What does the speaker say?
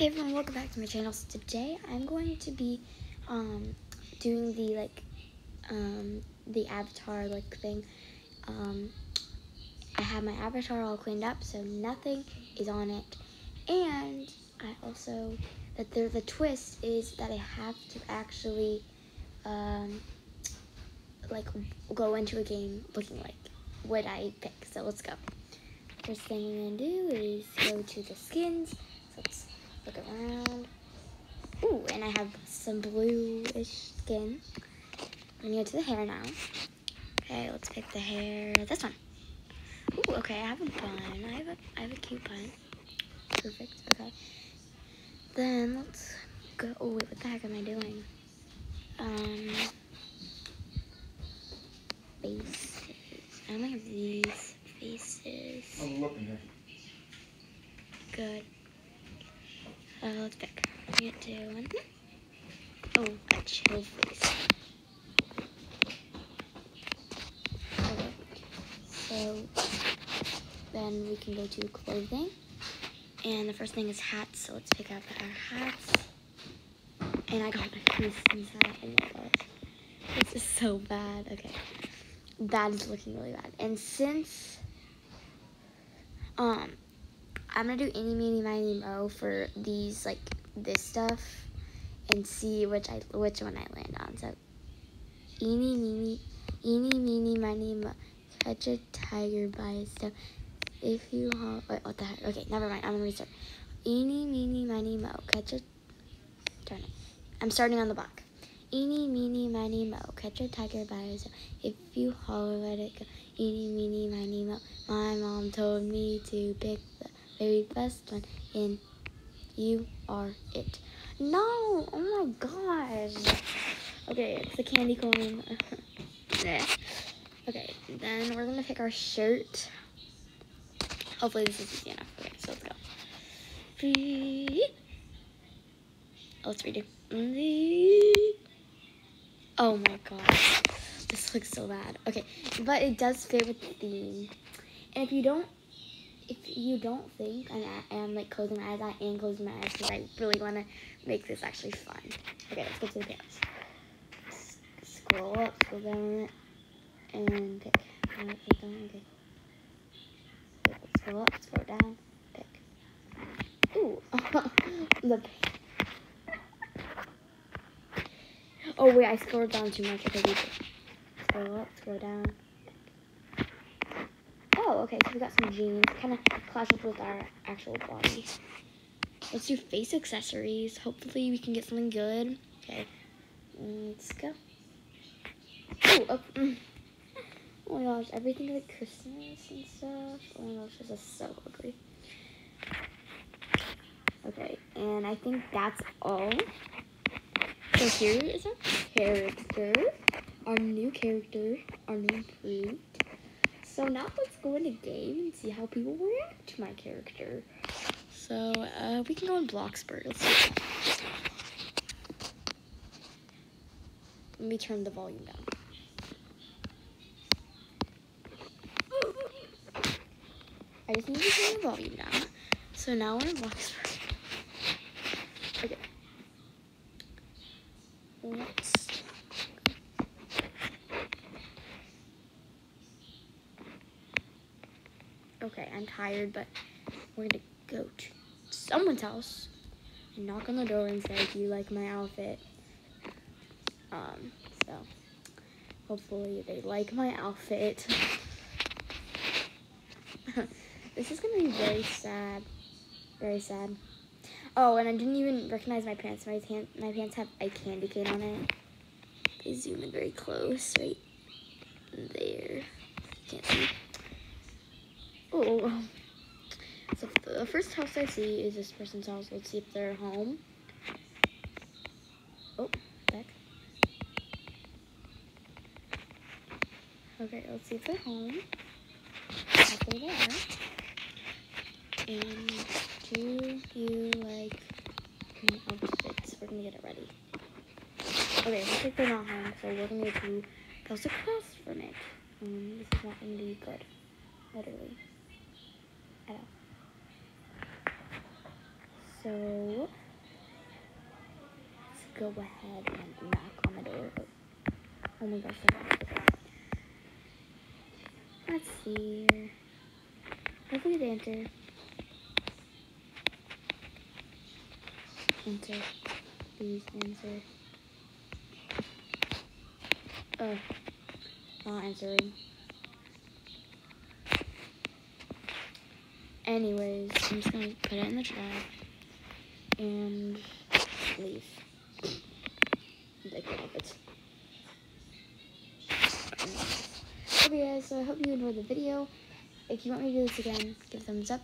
Hey everyone, welcome back to my channel. So today I'm going to be um, doing the like um, the avatar like thing. Um, I have my avatar all cleaned up, so nothing is on it. And I also that the the twist is that I have to actually um, like go into a game looking like what I pick. So let's go. First thing I'm gonna do is go to the skins. So look around. Ooh, and I have some bluish skin. I'm gonna go to the hair now. Okay, let's pick the hair. This one. Ooh, okay, I have a bun. I have a, I have a cute bun. Perfect, okay. Then let's go, oh wait, what the heck am I doing? Um, faces. I only have these faces. I'm looking here. Good. Uh, let's. We get one. Oh, a chill face. Okay. So then we can go to clothing. And the first thing is hats. So let's pick out our hats. And I got my Christmas hat. Oh my gosh. This is so bad. Okay. That is looking really bad. And since um I'm gonna do any meeny miny mo for these like this stuff and see which I which one I land on. So eeny meeny eeny meeny miny mo catch a tiger by its tail. If you haul wait what the heck? Okay, never mind. I'm gonna restart. Eeny meeny miny mo catch a darn it. I'm starting on the block. Eeny meeny miny mo catch a tiger by its tail. If you holler let it go. Eeny meeny miny mo. My mom told me to pick the very best one and you are it. No! Oh my gosh. Okay, it's the candy corn. Okay, then we're gonna pick our shirt. Hopefully this is easy enough. Okay, so let's go. Oh, let's redo. Oh my gosh. This looks so bad. Okay, but it does fit with the theme. And if you don't if you don't think I'm, I am like closing my eyes, I am closing my eyes because I really want to make this actually fun. Okay, let's go to the pants. Scroll up, scroll down, and pick. Uh, pick down, okay. Let's scroll up, scroll down, pick. Ooh, the. Oh wait, I scrolled down too much. Okay, scroll up, scroll down. Okay, so we got some jeans. Kind of clashes with our actual body. Let's do face accessories. Hopefully we can get something good. Okay, let's go. Ooh, oh, mm. oh my gosh, everything like Christmas and stuff. Oh my gosh, this is so ugly. Okay, and I think that's all. So here is our character, our new character, our new improved. So now let's go in the game and see how people react to my character. So uh, we can go in Bloxburg. Let me turn the volume down. I just need to turn the volume down. So now we're in Bloxburg. Okay. Let's okay, I'm tired, but we're gonna go to someone's house and knock on the door and say, Do you like my outfit? Um, so hopefully they like my outfit. this is gonna be very sad. Very sad. Oh, and I didn't even recognize my pants. My, my pants have a candy cane on it. They zoom in very close, right there. Can't see. Oh. So the first house I see is this person's house. Let's see if they're home. Oh, back. Okay, let's see if they're home. Hopefully they are. And do you like outfits? We're gonna get it ready. Okay, looks like they're not home, so we're gonna do post across from it. Um, this is not gonna be good. Literally. Know. So let's go ahead and knock on the door. Oh my gosh, Let's see here. Hopefully they enter. Enter. Please enter. Oh, not answering. Anyways, I'm just gonna put it in the trash and leave. Okay guys, so I hope you enjoyed the video. If you want me to do this again, give a thumbs up.